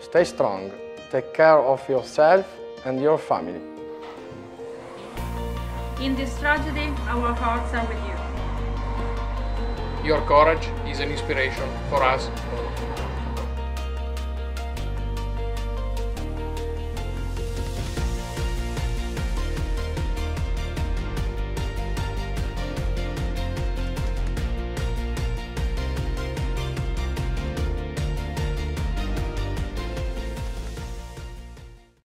Stay strong. Take care of yourself and your family. In this tragedy, our hearts are with you. Your courage is an inspiration for us all.